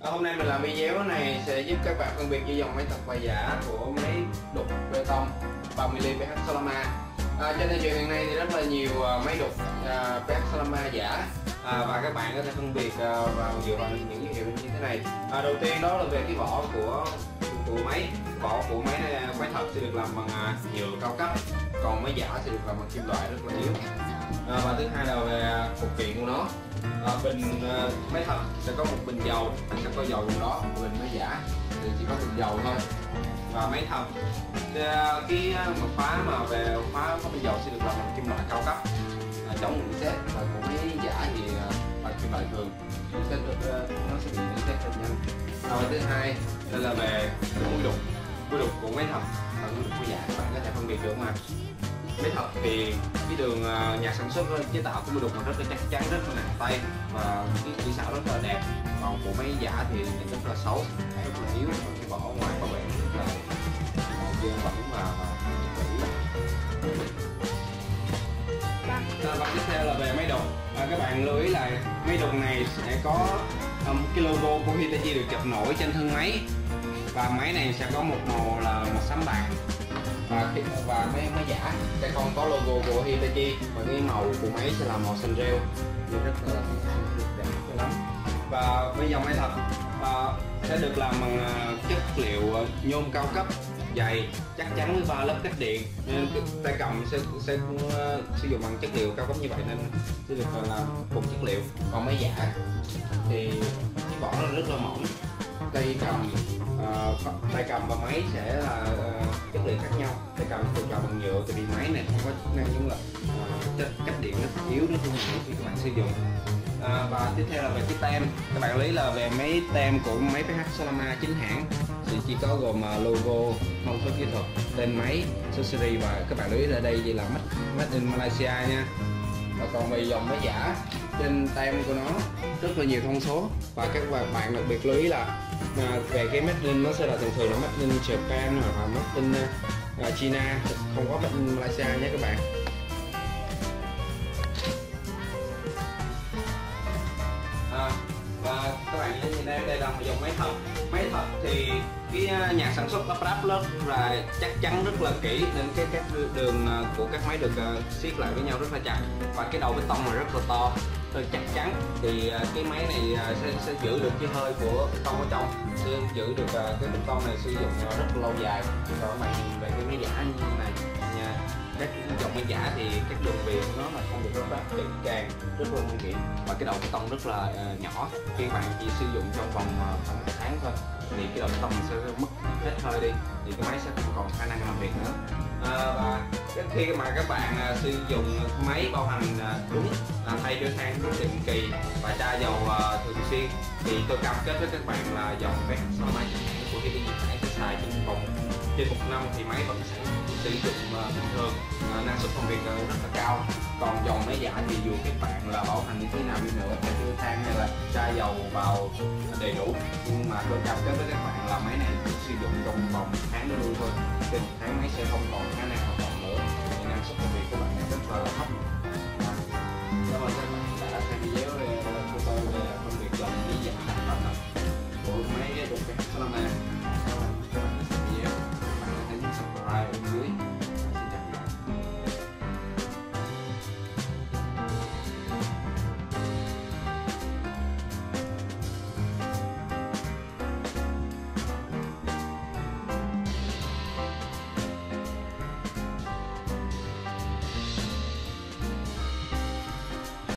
À, hôm nay mình làm video này sẽ giúp các bạn phân biệt giữa dòng máy thật và giả của máy đục bê tông 30mm PH Salama. À, Trên thị trường hiện nay thì rất là nhiều à, máy đục à, PH Salama giả. À, và các bạn có thể phân biệt à, vào dựa vào những dấu hiệu như thế này. À, Đầu tiên đó là về cái vỏ của của máy vỏ của máy quay máy thật sẽ được làm bằng à, nhựa cao cấp còn máy giả sẽ được làm bằng kim loại rất là yếu. À, và thứ hai là về phụ kiện của nó. À, bình à, máy thật sẽ có một bình dầu sẽ có dầu trong đó bình máy giả thì chỉ có bình dầu thôi. Và máy thật à, cái à, mật khóa mà về khóa có bình dầu sẽ được làm bằng kim loại cao cấp. À, chống bị xét và còn máy giả thì bằng kim loại thường. Sẽ được nó sẽ bị nhận xét rất nhanh. Và thứ hai đây là về mũi đục mũi đục của máy thật và mũi đục của giả các bạn có thể phân biệt được mà. Máy thật thì cái đường à, nhà sản xuất chế tạo của đục rất là chắc chắn rất là nặng tay và cái kỹ xảo rất là đẹp. Còn của máy giả thì nhìn rất là xấu rất là yếu khi bỏ ngoài bảo vệ rất là dương bẩn và và vâng, à, và tiếp theo là về máy đục. À, các bạn lưu ý là máy đục này sẽ có Ờ, một cái logo của Hitachi được chụp nổi trên thân máy. Và máy này sẽ có một màu là màu xám bạc và khi và máy máy giả sẽ không có logo của Hitachi. Và cái màu của máy sẽ là màu xanh rêu. Nên rất là đẹp cho lắm và bây giờ máy thật, và sẽ được làm bằng à, chất liệu à, nhôm cao cấp dày chắc chắn với ba lớp cách điện. Nên tay cầm sẽ sẽ uh, sử dụng bằng chất liệu cao cấp như vậy nên sẽ được là cùng chất liệu. Còn máy giả thì cái vỏ nó rất là mỏng. Tay cầm uh, tay cầm và máy sẽ là uh, chất liệu khác nhau. Tay cầm được làm bằng nhựa thì máy này không có chức năng giống là uh, cách điện rất yếu nó không khi các bạn sử dụng. À, và tiếp theo là về cái tem. Các bạn lấy là về mấy tem của máy PH Solama chính hãng thì chỉ có gồm à, logo thông số kỹ thuật tên máy số series và các bạn lưu ý là đây chỉ là made in Malaysia nha. Và còn về dòng máy giả trên tem của nó rất là nhiều thông số. Và các bạn đặc biệt lưu ý là à, về cái made in nó sẽ là thường thường là made in Japan hoặc là made in uh, China không có made in Malaysia nhé các bạn. Các bạn nhìn đây đây là một dòng máy thật máy thật thì cái à, nhà sản xuất lắp ráp rất là chắc chắn rất là kỹ nên cái các đường à, của các máy được à, siết lại với nhau rất là chặt. Và cái đầu bê tông là rất là to. Rất chắc chắn thì cái máy này sẽ, sẽ giữ được cái hơi của bê tông ở trong. Sẽ giữ được cái bê tông này sử dụng rất lâu dài. Rồi bạn nhìn về cái máy giả như thế này các dòng máy giả thì các đường viền nó mà không được lắp ráp kỹ càng rất là nguy hiểm. Và cái đầu bê tông rất là uh, nhỏ. Khi bạn chỉ sử dụng trong vòng ờ, khoảng một tháng thôi thì cái đầu bê tông sẽ mất hết hơi đi thì cái máy sẽ không còn khả năng làm việc nữa. À, và khi mà các bạn uh, sử dụng máy bảo hành uh, đúng là thay cho sang đúng định kỳ và tra dầu uh, thường xuyên thì tôi cam kết với các bạn là dòng VX65 trên một năm thì máy vẫn sẽ sử dụng uh, bình thường. Uh, năng suất công việc uh, rất là cao. Còn dòng máy giả thì dù các bạn là bảo hành như thế nào đi nữa phải đưa than hay là tra dầu vào đầy đủ. Nhưng mà tôi cam kết với các bạn là máy này